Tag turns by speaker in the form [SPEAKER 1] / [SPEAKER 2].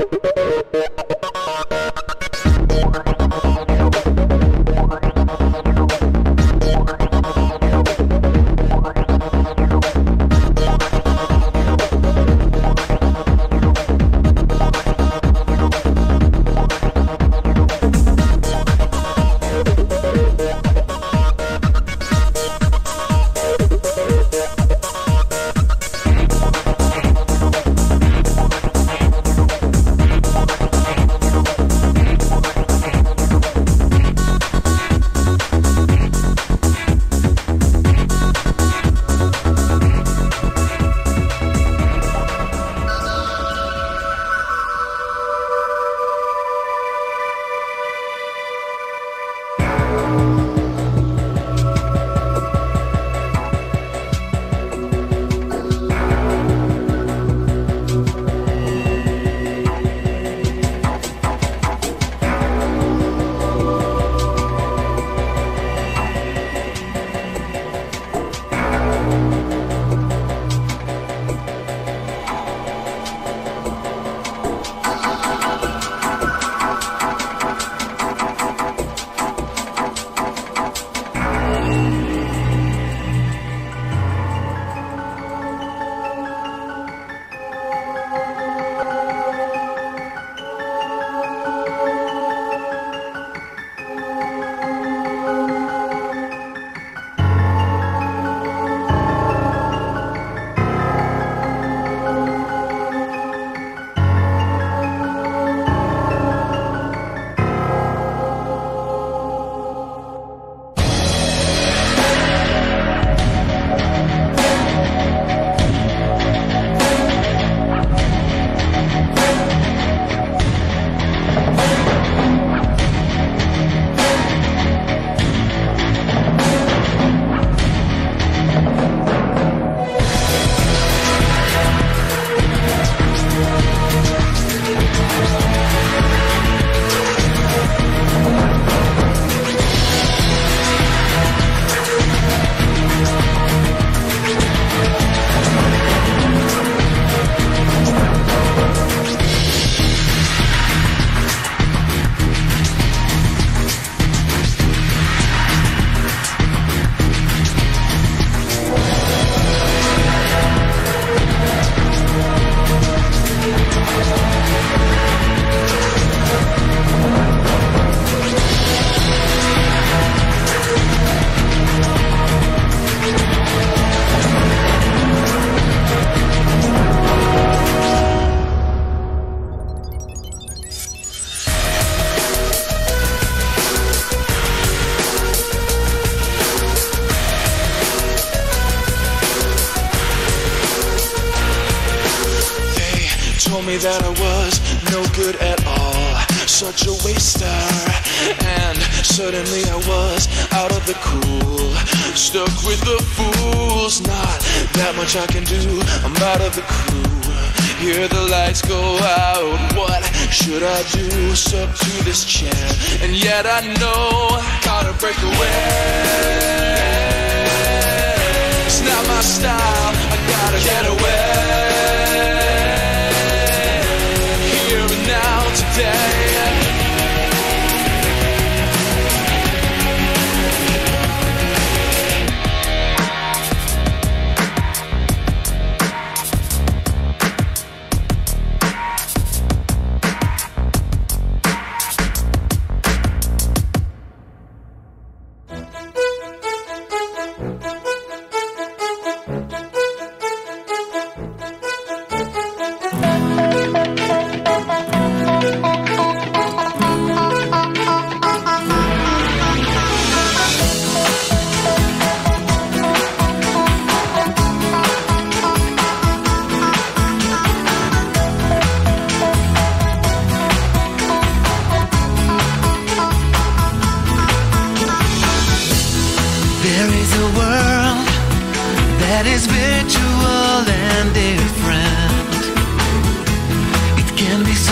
[SPEAKER 1] you that I was no good at all, such a waster. And suddenly I was out of the cool, stuck with the fools. Not that much I can do, I'm out of the crew. Hear the lights go out, what should I do? Sub to this chair, and yet I know, gotta break away. It's not my style, I gotta get away.
[SPEAKER 2] Is virtual and different. It can be so